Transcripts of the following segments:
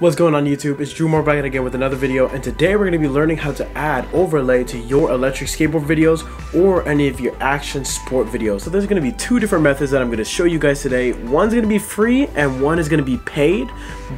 What's going on YouTube? It's Dru Marr back again with another video and today we're going to be learning how to add overlay to your electric skateboard videos or any of your action sport videos. So there's going to be two different methods that I'm going to show you guys today. One's going to be free and one is going to be paid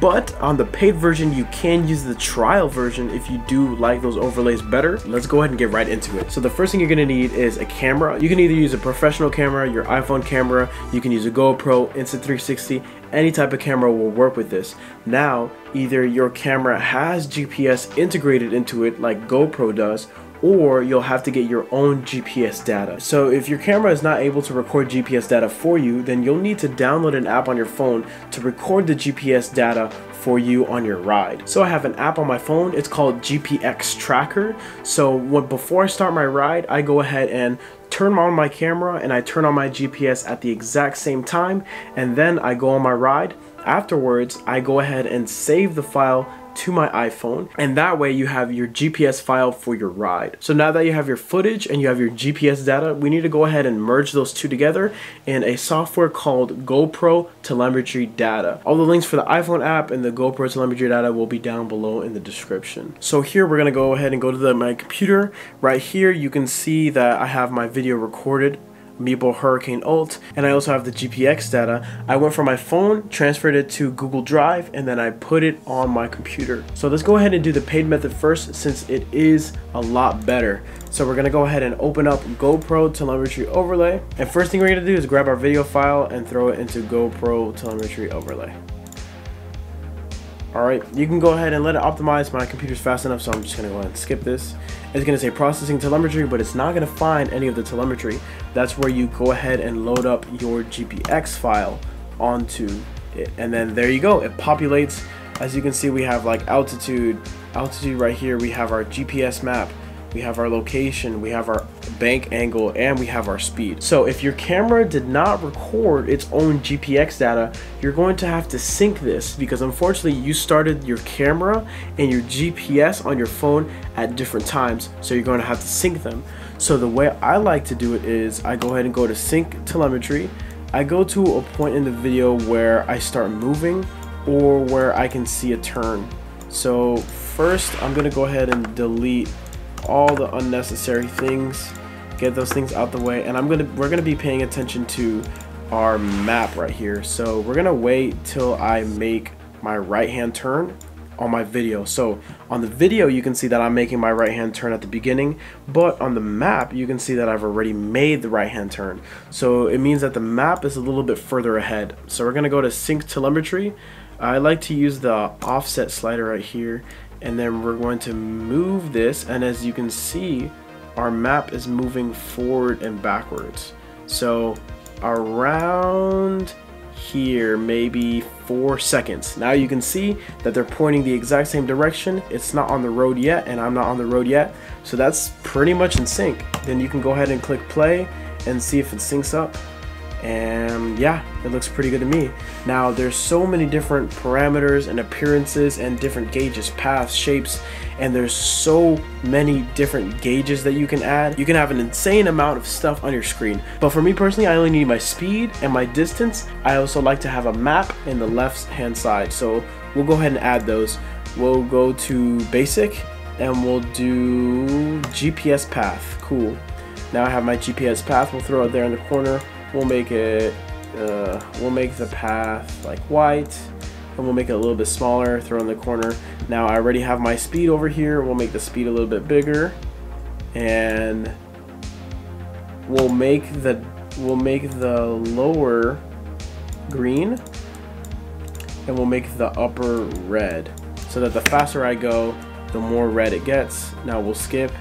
but on the paid version you can use the trial version if you do like those overlays better. Let's go ahead and get right into it. So the first thing you're going to need is a camera. You can either use a professional camera, your iPhone camera, you can use a GoPro, Insta360 any type of camera will work with this. Now, either your camera has GPS integrated into it like GoPro does, or you'll have to get your own GPS data. So if your camera is not able to record GPS data for you, then you'll need to download an app on your phone to record the GPS data for you on your ride. So I have an app on my phone, it's called GPX Tracker. So when, before I start my ride, I go ahead and turn on my camera and I turn on my GPS at the exact same time and then I go on my ride. Afterwards, I go ahead and save the file to my iPhone and that way you have your GPS file for your ride. So now that you have your footage and you have your GPS data, we need to go ahead and merge those two together in a software called GoPro Telemetry Data. All the links for the iPhone app and the GoPro Telemetry Data will be down below in the description. So here we're gonna go ahead and go to the, my computer. Right here you can see that I have my video recorded Meepo Hurricane Ult, and I also have the GPX data. I went from my phone, transferred it to Google Drive, and then I put it on my computer. So let's go ahead and do the paid method first since it is a lot better. So we're gonna go ahead and open up GoPro Telemetry Overlay. And first thing we're gonna do is grab our video file and throw it into GoPro Telemetry Overlay. Alright, you can go ahead and let it optimize. My computer's fast enough, so I'm just going to go ahead and skip this. It's going to say processing telemetry, but it's not going to find any of the telemetry. That's where you go ahead and load up your GPX file onto it. And then there you go. It populates. As you can see, we have like altitude. Altitude right here. We have our GPS map we have our location, we have our bank angle, and we have our speed. So if your camera did not record its own GPX data, you're going to have to sync this because unfortunately you started your camera and your GPS on your phone at different times. So you're going to have to sync them. So the way I like to do it is I go ahead and go to sync telemetry. I go to a point in the video where I start moving or where I can see a turn. So first I'm gonna go ahead and delete all the unnecessary things get those things out the way. And I'm gonna we're gonna be paying attention to our map right here. So we're gonna wait till I make my right hand turn on my video. So on the video you can see that I'm making my right hand turn at the beginning but on the map you can see that I've already made the right hand turn. So it means that the map is a little bit further ahead. So we're gonna go to sync telemetry. I like to use the offset slider right here and then we're going to move this. And as you can see our map is moving forward and backwards. So around here maybe four seconds. Now you can see that they're pointing the exact same direction. It's not on the road yet and I'm not on the road yet. So that's pretty much in sync. Then you can go ahead and click play and see if it syncs up and yeah it looks pretty good to me. Now there's so many different parameters and appearances and different gauges paths shapes and there's so many different gauges that you can add. You can have an insane amount of stuff on your screen. But for me personally I only need my speed and my distance. I also like to have a map in the left hand side. So we'll go ahead and add those. We'll go to basic and we'll do GPS path. Cool. Now I have my GPS path. We'll throw it there in the corner we'll make it uh, we'll make the path like white and we'll make it a little bit smaller throw in the corner. Now I already have my speed over here. We'll make the speed a little bit bigger. And we'll make the we'll make the lower green and we'll make the upper red. So that the faster I go the more red it gets. Now we'll skip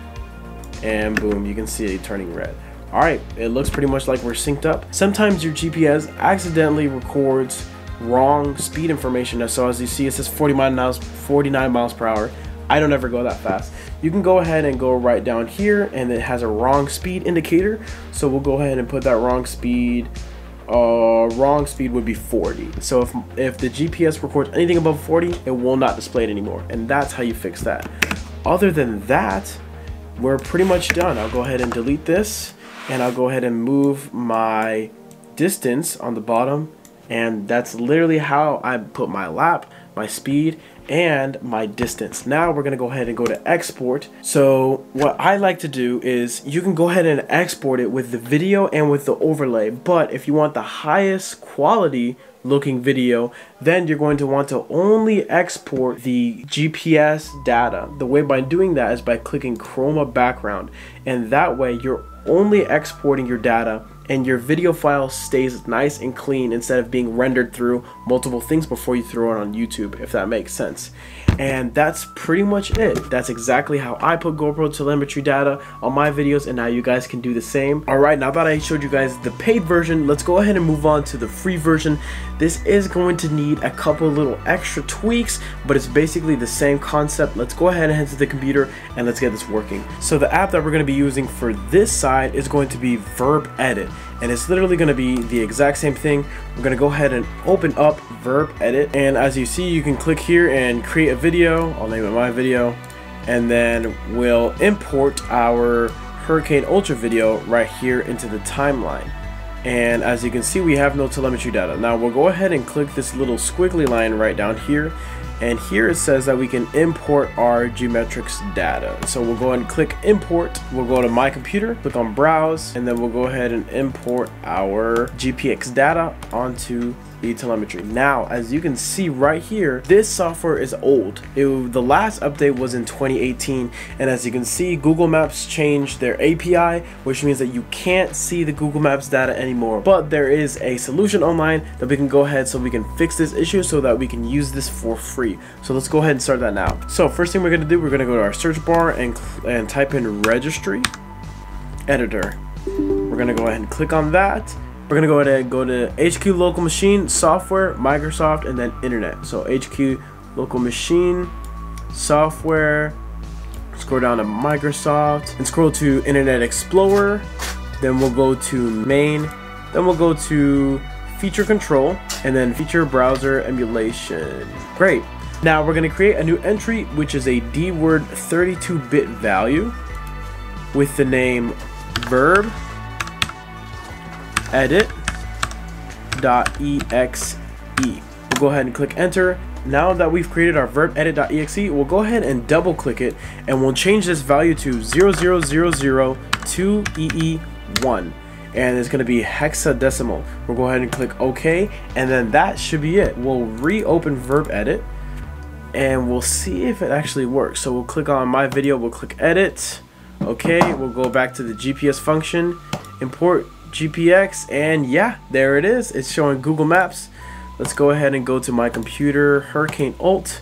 and boom you can see it turning red Alright, it looks pretty much like we're synced up. Sometimes your GPS accidentally records wrong speed information. So as you see, it says 40 miles, 49 miles per hour. I don't ever go that fast. You can go ahead and go right down here and it has a wrong speed indicator. So we'll go ahead and put that wrong speed. Uh, wrong speed would be 40. So if, if the GPS records anything above 40, it will not display it anymore. And that's how you fix that. Other than that, we're pretty much done. I'll go ahead and delete this and I'll go ahead and move my distance on the bottom and that's literally how I put my lap, my speed, and my distance. Now we're gonna go ahead and go to export. So what I like to do is you can go ahead and export it with the video and with the overlay. But if you want the highest quality looking video, then you're going to want to only export the GPS data. The way by doing that is by clicking chroma background. And that way you're only exporting your data and your video file stays nice and clean instead of being rendered through multiple things before you throw it on YouTube, if that makes sense. And that's pretty much it. That's exactly how I put GoPro telemetry data on my videos and now you guys can do the same. Alright, now that I showed you guys the paid version, let's go ahead and move on to the free version. This is going to need a couple little extra tweaks, but it's basically the same concept. Let's go ahead and head to the computer and let's get this working. So the app that we're going to be using for this side is going to be Virb Edit and it's literally going to be the exact same thing. We're going to go ahead and open up Virb Edit and as you see you can click here and create a video. I'll name it my video and then we'll import our Hurricane Ultra video right here into the timeline. And as you can see we have no telemetry data. Now we'll go ahead and click this little squiggly line right down here and here it says that we can import our G-Metrix data. So we'll go ahead and click import. We'll go to my computer click on browse and then we'll go ahead and import our GPX data onto the telemetry. Now, as you can see right here, this software is old. It, the last update was in 2018, and as you can see, Google Maps changed their API, which means that you can't see the Google Maps data anymore. But there is a solution online that we can go ahead so we can fix this issue so that we can use this for free. So let's go ahead and start that now. So first thing we're gonna do, we're gonna go to our search bar and, and type in registry editor. We're gonna go ahead and click on that we're gonna go ahead and go to HKEY local machine, software, Microsoft, and then internet. So HKEY local machine, software, scroll down to Microsoft, and scroll to Internet Explorer. Then we'll go to main, then we'll go to feature control, and then feature browser emulation. Great. Now we're gonna create a new entry, which is a D-word 32-bit value with the name Virb edit.exe. We'll go ahead and click enter. Now that we've created our Virb edit.exe, we'll go ahead and double click it and we'll change this value to 00002EE1 and it's going to be hexadecimal. We'll go ahead and click OK and then that should be it. We'll reopen Virb edit and we'll see if it actually works. So we'll click on my video, we'll click edit. Okay, we'll go back to the GPS function, import GPX and yeah there it is. It's showing Google Maps. Let's go ahead and go to my computer Hurricane Alt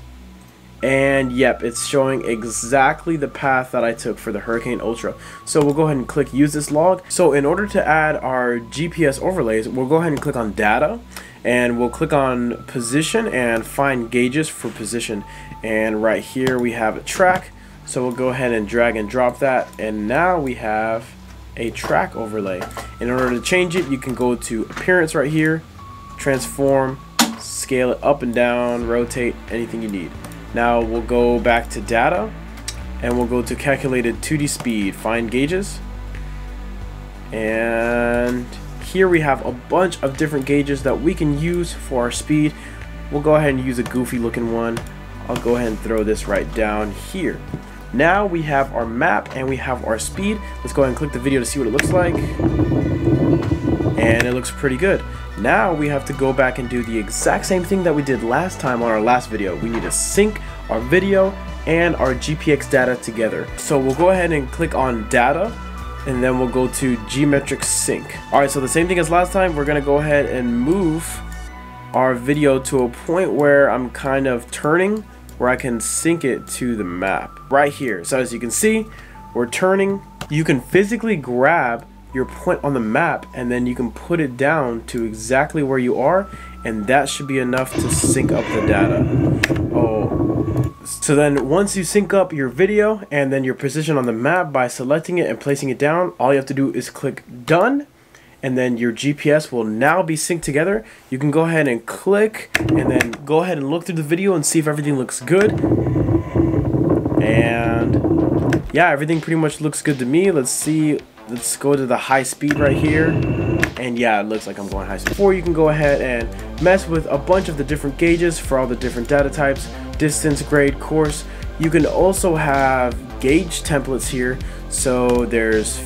and yep it's showing exactly the path that I took for the Hurricane Ultra. So we'll go ahead and click use this log. So in order to add our GPS overlays we'll go ahead and click on data and we'll click on position and find gauges for position. And right here we have a track. So we'll go ahead and drag and drop that. And now we have a track overlay. In order to change it, you can go to appearance right here, transform, scale it up and down, rotate, anything you need. Now we'll go back to data and we'll go to calculated 2D speed, find gauges. And here we have a bunch of different gauges that we can use for our speed. We'll go ahead and use a goofy looking one. I'll go ahead and throw this right down here. Now we have our map and we have our speed. Let's go ahead and click the video to see what it looks like. And it looks pretty good. Now we have to go back and do the exact same thing that we did last time on our last video. We need to sync our video and our GPX data together. So we'll go ahead and click on data and then we'll go to G-Metrix sync. Alright, so the same thing as last time, we're gonna go ahead and move our video to a point where I'm kind of turning where I can sync it to the map right here. So as you can see, we're turning. You can physically grab your point on the map and then you can put it down to exactly where you are and that should be enough to sync up the data. Oh. So then once you sync up your video and then your position on the map by selecting it and placing it down, all you have to do is click done and then your GPS will now be synced together. You can go ahead and click and then go ahead and look through the video and see if everything looks good. And yeah, everything pretty much looks good to me. Let's see. Let's go to the high speed right here. And yeah, it looks like I'm going high speed. Before you can go ahead and mess with a bunch of the different gauges for all the different data types, distance grade course. You can also have gauge templates here. So there's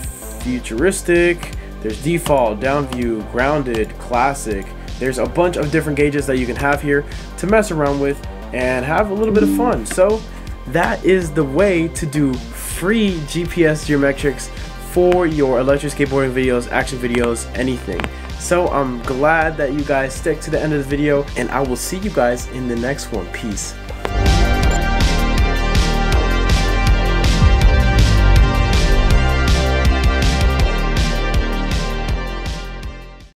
futuristic, there's default, down view, grounded, classic. There's a bunch of different gauges that you can have here to mess around with and have a little bit of fun. So that is the way to do free GPS G-Metrix for your electric skateboarding videos, action videos, anything. So I'm glad that you guys stick to the end of the video and I will see you guys in the next one. Peace.